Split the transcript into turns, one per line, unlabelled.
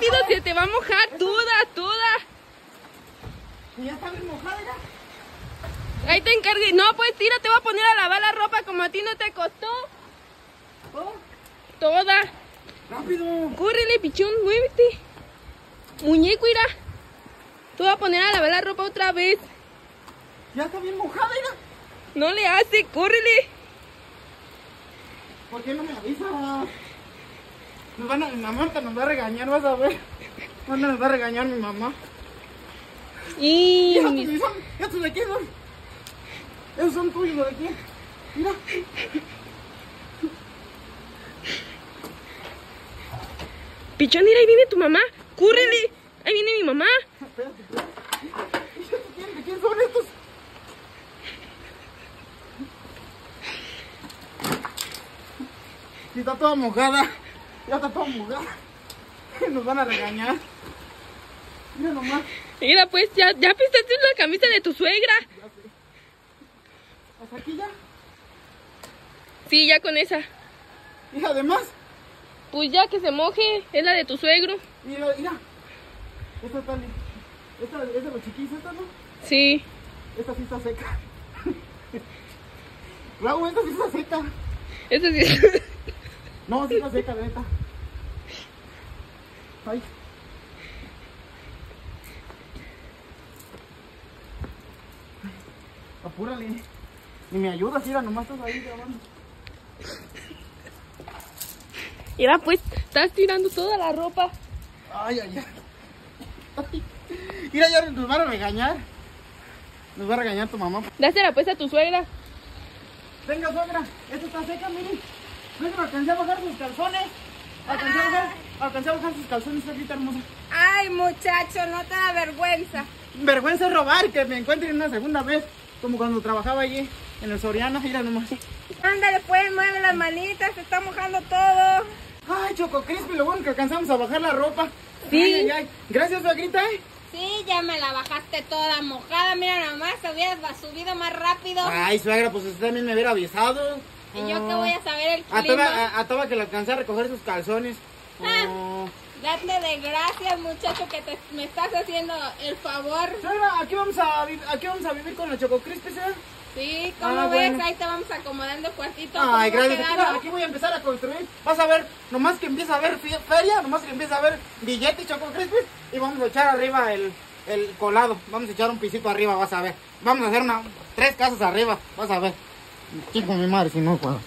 Se te va a mojar toda, toda.
Y ya está bien mojada ya.
Ahí te encargué. No, pues tira, te voy a poner a lavar la ropa como a ti no te costó.
Oh,
Toda.
rápido.
Córrele, pichón, muévete. Muñeco, irá. Te voy a poner a lavar la ropa otra vez.
Ya está bien mojada, mira.
No le hace, córrele.
¿Por qué no me avisa? Nos van a, mi mamá nos va a regañar, vas a ver. ¿Cuándo nos va a regañar mi mamá?
Y
estos son, estos de aquí son. Esos son tuyos de aquí. Mira.
Pichón, mira, ahí viene tu mamá. Córrele. Ahí viene mi mamá.
Espérate, espérate. ¿Y estos quién- ¿De quién son estos? Y está toda mojada. Ya está toda mojada. Nos van a regañar. Mira nomás.
Mira, pues, ya, ya pistaste la camisa de tu suegra.
Hasta aquí ya.
Sí, ya con esa.
Y además,
Pues ya que se moje, es la de tu suegro.
mira, mira. Esta está li- Esta es de los chiquis, esta no.
Sí.
Esta sí está seca. Raúl, esta sí está seca.
Esa sí.
No, sí está seca, neta. Ay. Apúrale. Ni me ayudas, mira, nomás estás ahí grabando.
Mira, pues, estás tirando toda la ropa.
Ay, ay, ay. Mira, ya nos van a regañar. Nos va a regañar tu mamá.
Dásela pues a tu suegra.
Venga, suegra, esto está seca, miren. Venga, alcancé a bajar sus calzones. Alcancé a bajar, alcancé a bajar sus calzones, está hermosa.
Ay, muchacho, no te da vergüenza.
Vergüenza es robar, que me encuentren una segunda vez, como cuando trabajaba allí en el Soriano, mira nomás.
Ándale, pues, mueve las manitas, se está mojando todo.
Ay, Choco Crispy, lo bueno que alcanzamos a bajar la ropa.
Sí.
Ay, ay, ay. Gracias, suegrita. ¿eh?
Sí, ya me la bajaste toda mojada. Mira nomás, te hubieras subido más rápido.
Ay, suegra, pues usted también me hubiera avisado.
¿Y yo qué voy a saber el
A
clima?
toda, a, a toda que le alcancé a recoger sus calzones.
Ah. Date de gracias, muchacho, que te, me estás haciendo el favor.
Suegra, aquí vamos a, aquí vamos a vivir con los Choco Crispy, suegra.
Sí, como
Ah,
ves,
bueno.
ahí te vamos acomodando el cuartito.
Ay,
¿cómo va
gracias. Mira, aquí voy a empezar a construir. Vas a ver, nomás que empieza a haber feria, nomás que empieza a haber billete y choco crispy. Y vamos a echar arriba el, el colado. Vamos a echar un pisito arriba, vas a ver. Vamos a hacer una, tres casas arriba, vas a ver. Chico, mi madre, si no puedo.